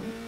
Mm-hmm.